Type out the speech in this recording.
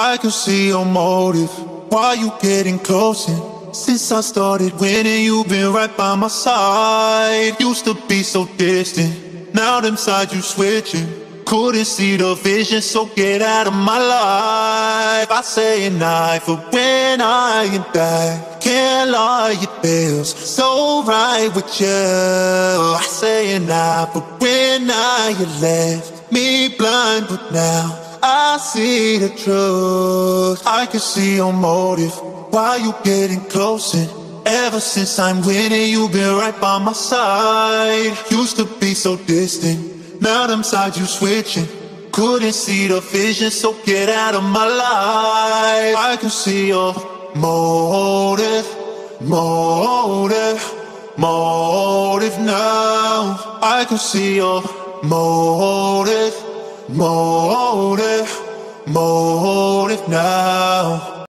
I can see your motive. Why you getting closer? Since I started winning, you've been right by my side. Used to be so distant, now them sides you switching. Couldn't see the vision, so get out of my life. I say a night for when I am back. Can't lie, it feels so right with you. I say a night for when I left me blind, but now I see the truth. I can see your motive. Why you getting closer? Ever since I'm winning, you've been right by my side. Used to be so distant. Now them sides you switching. Couldn't see the vision, so get out of my life. I can see your motive, motive, motive now. I can see your motive, motive, motive now.